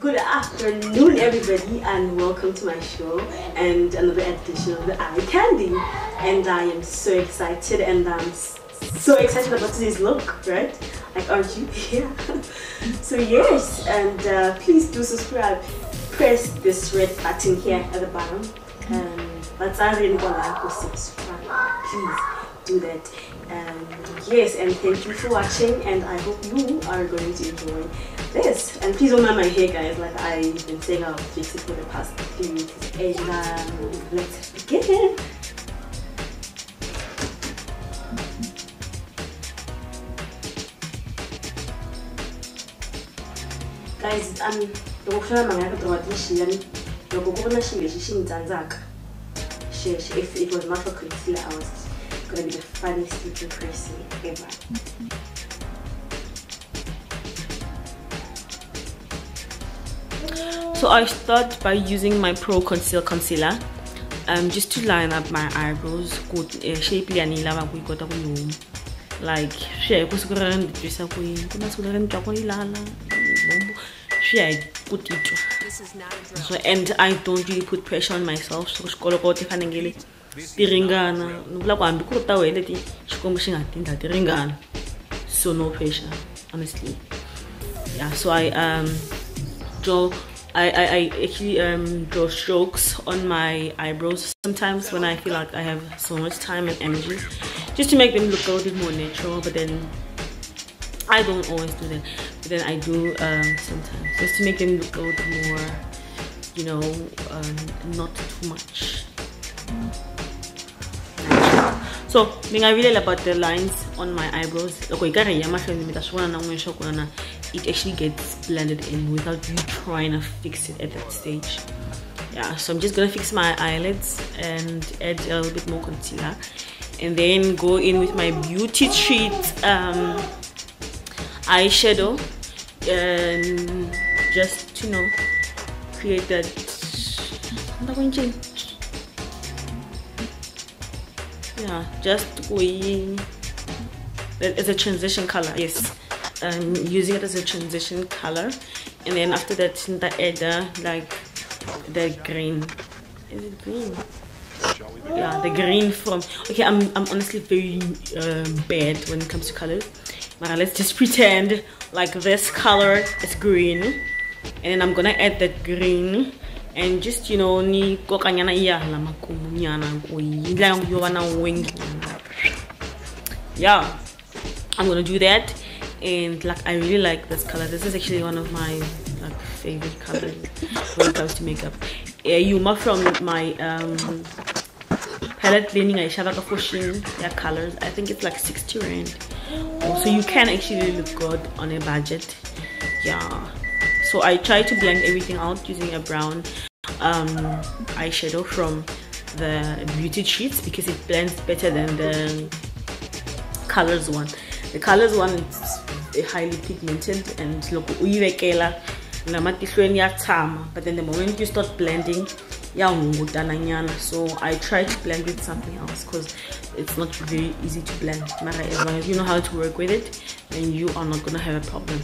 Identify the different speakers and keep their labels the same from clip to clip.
Speaker 1: Good afternoon, everybody, and welcome to my show and another edition of the Eye Candy. And I am so excited, and I'm so excited about today's look, right? Like, aren't you? Yeah. so yes, and uh, please do subscribe. Press this red button here at the bottom. And that's our really like or subscribe. Please do that. And yes, and thank you for watching, and I hope you are going to enjoy this. And please don't mind my hair, guys. Like I've been saying, I'll fix it for the past few weeks. And let's begin. guys um loko ku manga ya ku draw tinxiyani loko ku ri na xilo lexi xi ni tsandzaka xexo if it was not for concealer i was gonna be the funniest looking person ever So I start by using my Pro Conceal Concealer um, just to line up my eyebrows good kuyikota ku like swi ya hi ku siku ra ni ni twa ku ilala swi ya hi ku titwa so and i don't really put pressure on myself so xikolo ti fanekele ti ringana. Ni vula ku hambi ku ri ta wehe ringana. So no pressure honestly. Yeah so i um draw I, I, I actually um, draw strokes on my eyebrows sometimes when I feel like I have so much time and energy just to make them look a little bit more natural but then I don't always do that. But then I do um, sometimes just to make them look a little bit more you know um, not too much. So really about the lines on my eyebrows it actually gets blended in without you trying to fix it at that stage. Yeah so i'm just gonna fix my eyelids and add a little bit more concealer. And then go in with my beauty treat um, eyeshadow. And just you know create that. Yeah just going it's a transition color yes um, using it as a transition color. And then after that the other like the green. Is it green? Yeah the green from okay i'm, I'm honestly very um, bad when it comes to colors. But let's just pretend like this color is green. And then i'm gonna add that green. And just you know ni kokanyana iyala makumu nyana wing yeah i'm gonna do that and like i really like this color. This is actually one of my like favorite colors when it comes to makeup. Uh, yuma from my um palette cleaning i shava for yeah colors. I think it's like 60 rand. So you can actually look good on a budget. Yeah. So i try to blend everything out using a brown um eyeshadow from the beauty treats because it blends better than the colors one. The colors one is highly pigmented and loko uyivekela namatihlweni yatshama but then the moment you start blending so i try to blend with something else because it's not very easy to blend. As long as you know how to work with it then you are not gonna have a problem.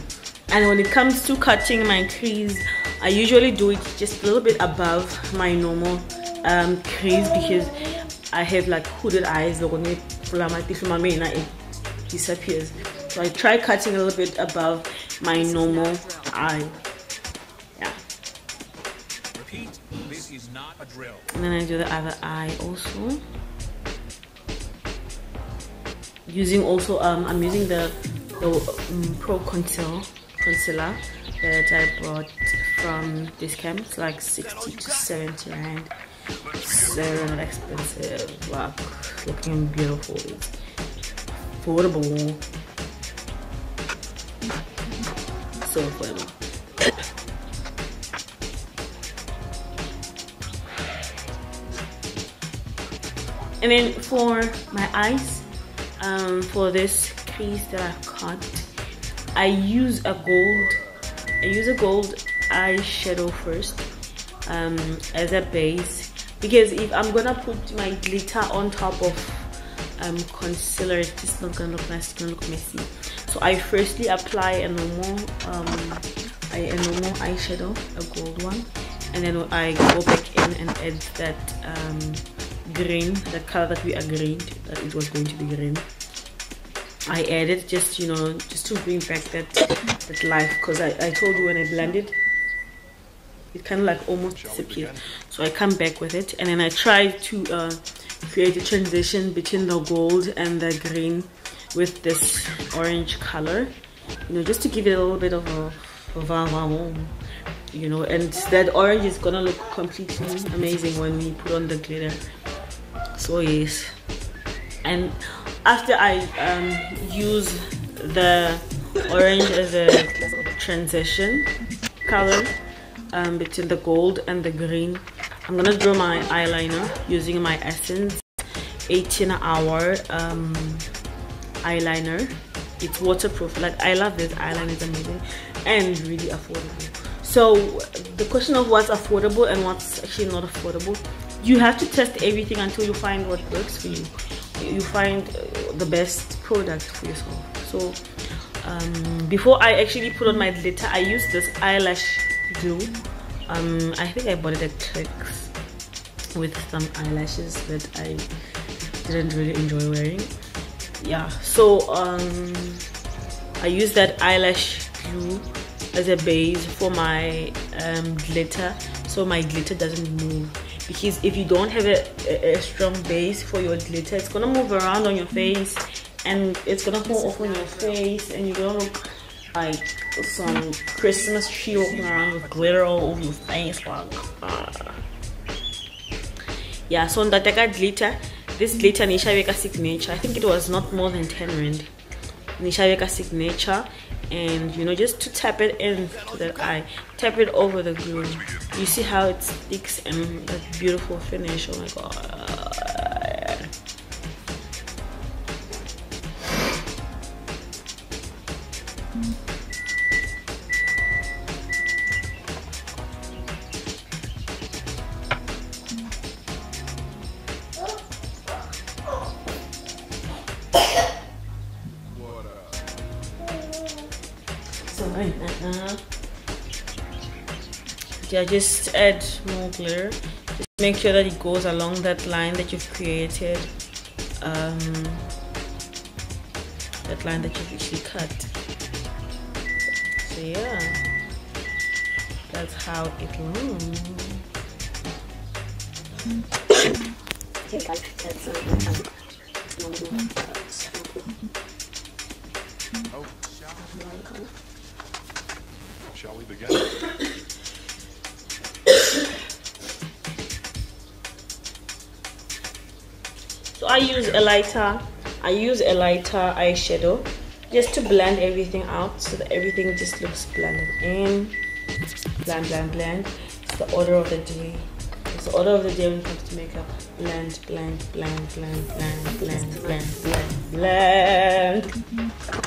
Speaker 1: And when it comes to cutting my crease i usually do it just a little bit above my normal um, crease because i have like hooded eyes. It disappears so I try cutting a little bit above my normal eye. Yeah. Repeat, this is not a drill. And then I do the other eye also. Using also, um, I'm using the, the um, Pro Conceal concealer that I bought from Discount. It's like 60 to 70 rand. So not expensive. Wow, looking beautiful. affordable so funny. and then for my eyes, um, for this crease that I've cut, I use a gold, I use a gold eyeshadow first um, as a base because if I'm gonna put my glitter on top of um, concealer, it's just not gonna look nice, it's gonna look messy so i firstly apply a normal um, a normal eyeshadow a gold one and then I go back in and add that um, green the color that we agreed that it was going to be green. I added just you know just to bring back that that life because I, I told you when I blended it kind of like almost disappeared. So I come back with it and then I try to uh, create a transition between the gold and the green with this orange color you know just to give it a little bit of a, a you know and that orange is gonna look completely amazing when we put on the glitter. So yes. And after I um, use the orange as a transition color um, between the gold and the green I'm gonna draw my eyeliner using my Essence 18 hour um, eyeliner. It's waterproof. Like I love this eyeliner it's amazing. And really affordable. So the question of what's affordable and what's actually not affordable you have to test everything until you find what works for you. You find uh, the best product for yourself. So um, before I actually put on my glitter I used this eyelash glue. Um, I think I bought it at Clicks with some eyelashes that I didn't really enjoy wearing yeah so um, I use that eyelash glue as a base for my um, glitter so my glitter doesn't move. Because if you don't have a, a, strong base for your glitter it's gonna move around on your face and it's gonna fall off on your face and you're gonna look like some Christmas tree walking around with glitter all over your face. Like uh. yeah so on the glitter this glitter nishaveka signature. I think it was not more than 10 rand. Nishaveka signature. And you know just to tap it in to the eye tap it over the glue you see how it sticks and that beautiful finish. Oh my god yeah just add more glitter. Just make sure that it goes along that line that you've created um, that line that you've actually cut. So yeah. That's how it looks. Oh, shall we begin? So I use a lighter I use a lighter eyeshadow just to blend everything out so that everything just looks blended in. Blend blend blend. It's the order of the day. It's the order of the day when it comes to makeup. Blend blend blend blend blend blend blend blend blend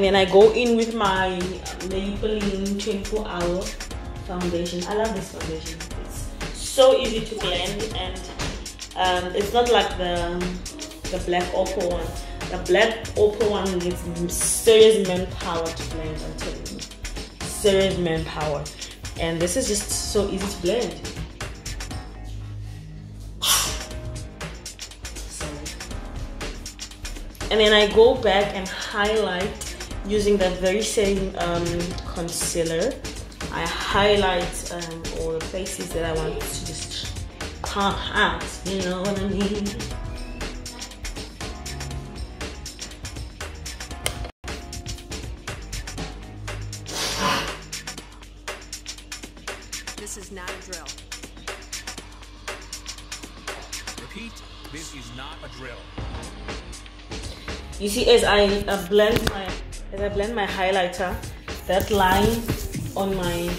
Speaker 1: and then I go in with my Maybelline 24 hour foundation. I love this foundation. It's so easy to blend and um, it's not like the, the black opal one. The black opal one needs serious manpower to blend, I'm telling you. Serious manpower. And this is just so easy to blend. and then I go back and highlight using that very same um, concealer I highlight um, all the places that I want to just pop out, you know what I mean?
Speaker 2: This is not a drill.
Speaker 3: Repeat, this is not a drill.
Speaker 1: You see, as I uh, blend my as I blend my highlighter, that line on my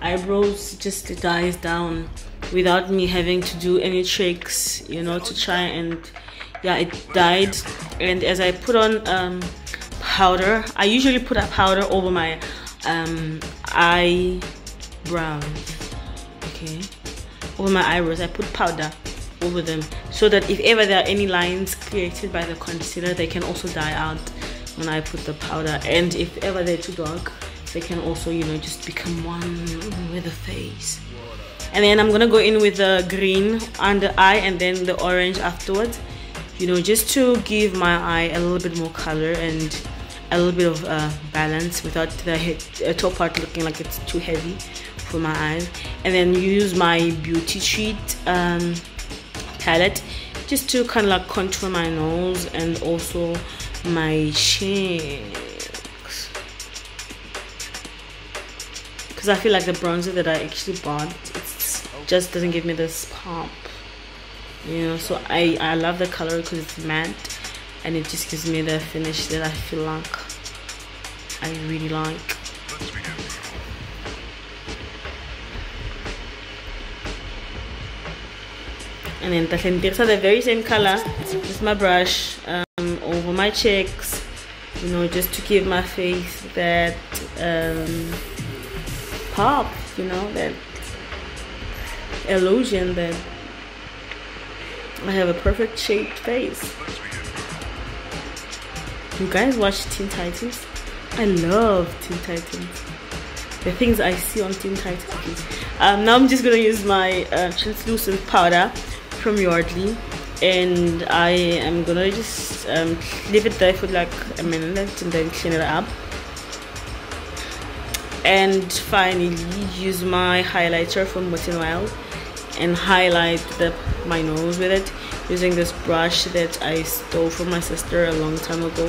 Speaker 1: eyebrows just dies down without me having to do any tricks you know to try and yeah it died. And as I put on um, powder I usually put a powder over my um, eyebrows. Okay. Over my eyebrows I put powder over them so that if ever there are any lines created by the concealer they can also die out when I put the powder and if ever they're too dark they can also you know just become one with the face. And then I'm gonna go in with the green under eye and then the orange afterwards you know just to give my eye a little bit more color and a little bit of uh, balance without the head, uh, top part looking like it's too heavy for my eyes. And then use my beauty treat um, palette just to kind of like contour my nose and also my cheeks. Because I feel like the bronzer that I actually bought it just doesn't give me this pop. You know so I, I love the color because it's matte and it just gives me the finish that I feel like I really like. And then the are the very same color. Just my brush um, my cheeks you know just to give my face that um, pop you know that illusion that I have a perfect shaped face. You guys watch Teen Titans? I love Teen Titans. The things I see on Teen Titans. Um, now I'm just gonna use my uh, translucent powder from Yardley and I am gonna just um, leave it there for like a minute and then clean it up. And finally use my highlighter from Wet n Wild and highlight the, my nose with it using this brush that I stole from my sister a long time ago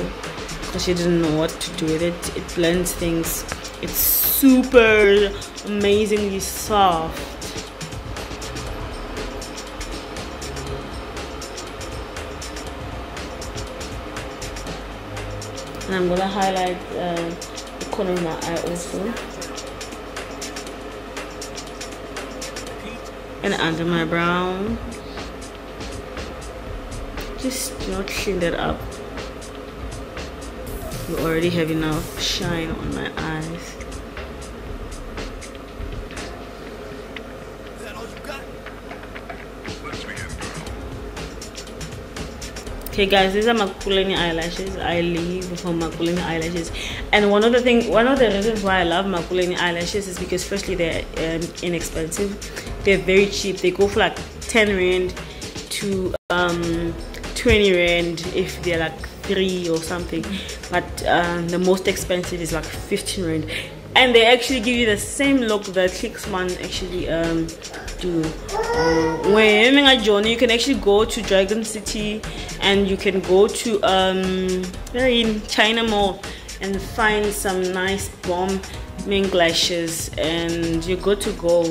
Speaker 1: because she didn't know what to do with it. It blends things. It's super amazingly soft and I'm gonna highlight uh, the corner of my eye also. And under my brow. Just you know clean that up. You already have enough shine on my eyes okay guys these are Makuleni eyelashes. I leave for Makuleni eyelashes. And one of the thing one of the reasons why i love Makuleni eyelashes is because firstly they're um, inexpensive. They're very cheap. They go for like 10 rand to um 20 rand if they're like three or something. But um, the most expensive is like 15 rand and they actually give you the same look that Clicks one actually um, do. Uh, when in journey, you can actually go to Dragon City and you can go to um, in China Mall and find some nice bomb mink lashes and you're good to go.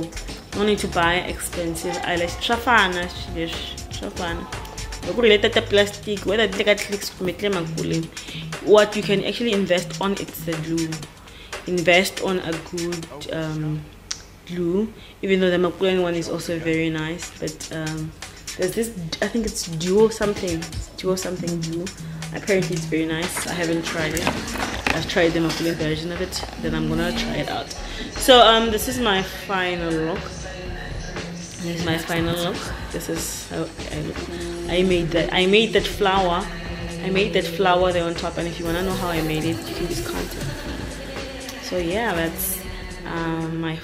Speaker 1: No need to buy expensive eyelash. Trafana, trafana. related to plastic whether clicks what you can actually invest on it's the glue invest on a good um, glue even though the Makuleni one is also very nice but um, there's this I think it's duo something duo something glue. Apparently it's very nice. I haven't tried it. I've tried the Makuleni version of it then I'm gonna try it out. So um this is my final look. This is my final look. This is how I look. I made that I made that flower. I made that flower there on top and if you want to know how I made it you can just contact so yeah that's um, my